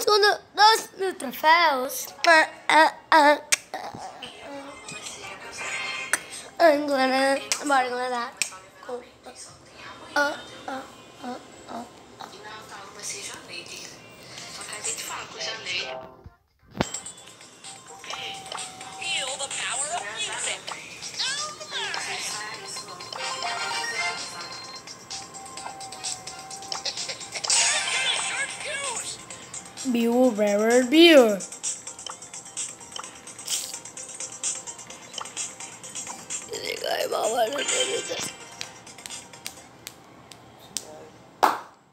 segundo dois mil troféus. Ah, ah, ah, ah, England, bora Inglaterra. Ah, ah, ah, ah. Natal vai ser janeiro. Só que a gente fala janeiro. Bill, Rare Beer.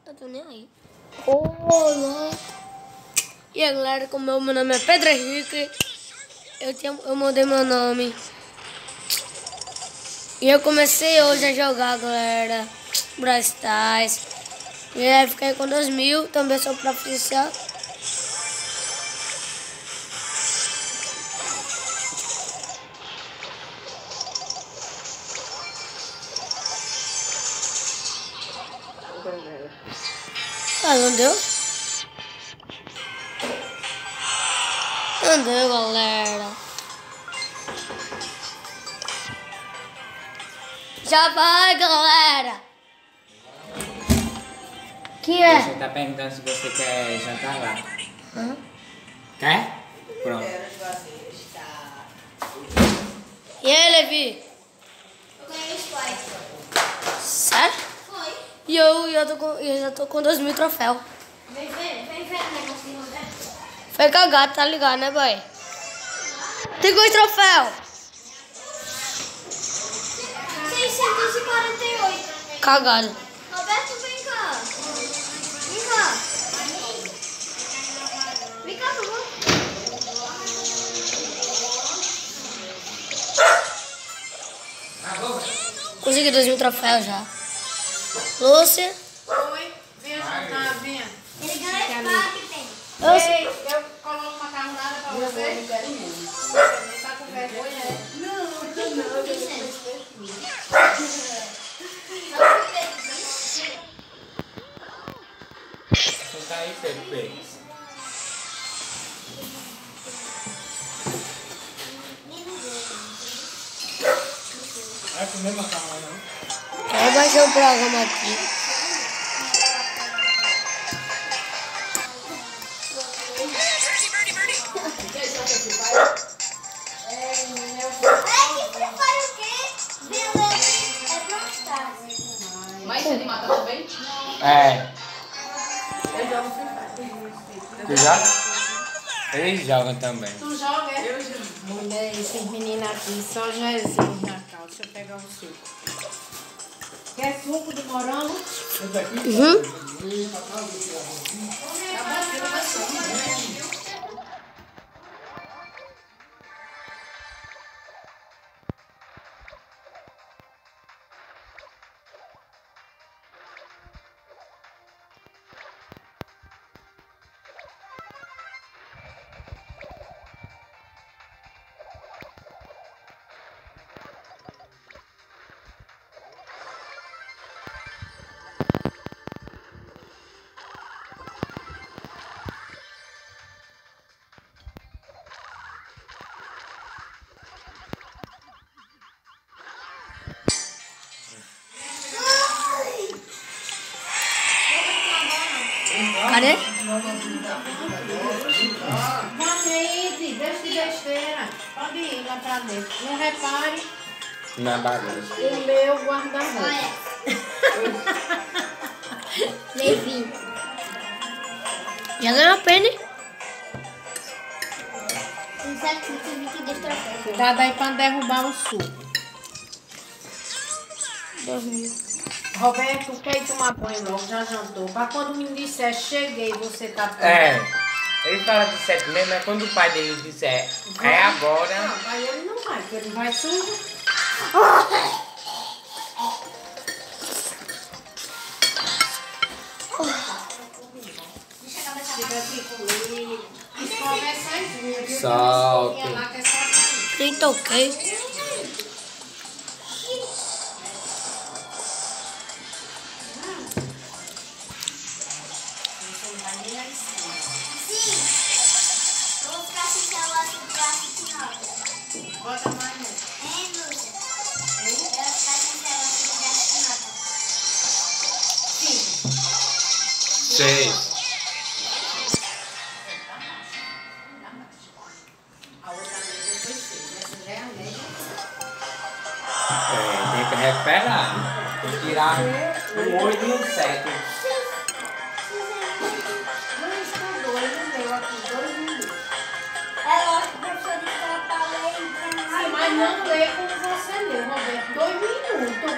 Eu tô nem aí. Olá. E aí, galera, como meu meu nome é Pedro Henrique, eu, tinha, eu mudei meu nome. E eu comecei hoje a jogar, galera, Brawl Stars. E aí, fiquei com 2 mil, também sou profissional. Ah, não deu? Não deu, galera. Já vai, galera. Que é? Você tá perguntando se você quer jantar lá. Hã? Quer? Pronto. E aí, Levi? E eu, eu, tô com, eu já tô com 2 mil troféus. Vem ver, vem ver o negocinho, né? Foi cagado, tá ligado, né, boy? Tem dois troféus. 648. Cagado. Roberto, vem cá. Vem cá. Vem cá, por favor. Consegui 2 mil troféus já. Lúcia. Oi, venha jantar, venha. Ele ganha que tem. Eu, Ei, eu coloco uma macarronada pra você. Tá com vergonha, é? Você tá aí, Pepe. Vai comer macarrão, não? O programa aqui. É que Free Fire o. É Brawl Stars. Mas você de matar também? É. Eu jogo Free Fire. Tu joga? Eles jogam também. Tu joga, é? Eu jogo. Mulher, esses meninos aqui, só Jesus na calça. Deixa eu pegar o suco. Quer suco de morango? Cadê? Ir, deixa de besteira. Pode ir lá pra dentro. Não repare Na bagunça. o meu guarda-roupa. Olha. Levi. Já ganhou a pena? hein? Tem 722 troféus. Cuidado aí pra não derrubar o suco. Dois mil. Roberto, quer ir tomar banho logo? Já jantou. Pra quando me disser cheguei, você tá pronto. É. Ele fala de sete mesmo, mas quando o pai dele disser é agora. Não, aí ele não vai, porque ele vai sujo. Sim! Vou ficar sem celular do plástico nota. Bota a mão. Hein, Lúcia? Hein? Eu vou ficar sem do plástico. Sim. Seis. A outra mesa foi feita. Essa já é a mesa. É, tem que recuperar. Né? Tem que tirar um 8 e um não lê como você leu, Roberto. Dois minutos.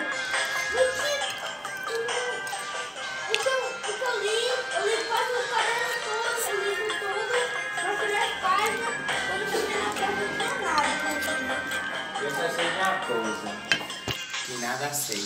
O que eu- o que eu li, eu li quase o caderno todo, eu li tudo, pra fazer as páginas, quando cheguei na não tinha nada. Eu só sei de uma coisa. Que nada sei.